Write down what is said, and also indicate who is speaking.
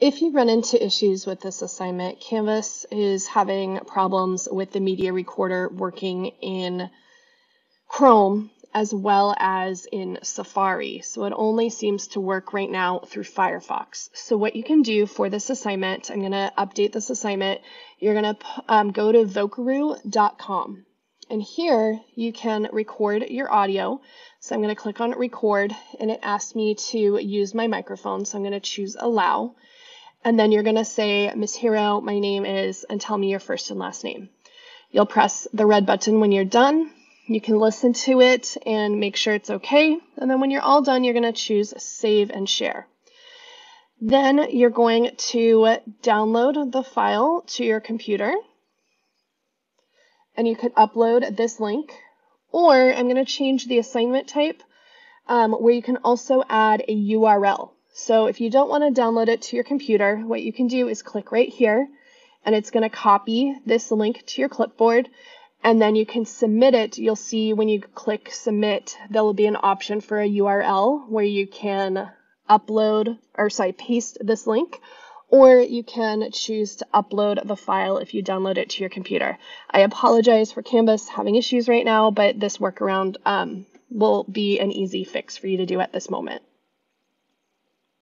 Speaker 1: If you run into issues with this assignment, Canvas is having problems with the media recorder working in Chrome as well as in Safari. So it only seems to work right now through Firefox. So what you can do for this assignment, I'm going to update this assignment. You're going to um, go to vocaroo.com. And here you can record your audio. So I'm going to click on record and it asks me to use my microphone. So I'm going to choose allow. And then you're going to say, Miss Hero, my name is, and tell me your first and last name. You'll press the red button when you're done. You can listen to it and make sure it's okay. And then when you're all done, you're going to choose save and share. Then you're going to download the file to your computer. And you could upload this link. Or I'm going to change the assignment type um, where you can also add a URL. So if you don't want to download it to your computer, what you can do is click right here and it's going to copy this link to your clipboard and then you can submit it. You'll see when you click submit, there will be an option for a URL where you can upload or sorry, paste this link or you can choose to upload the file if you download it to your computer. I apologize for Canvas having issues right now, but this workaround um, will be an easy fix for you to do at this moment.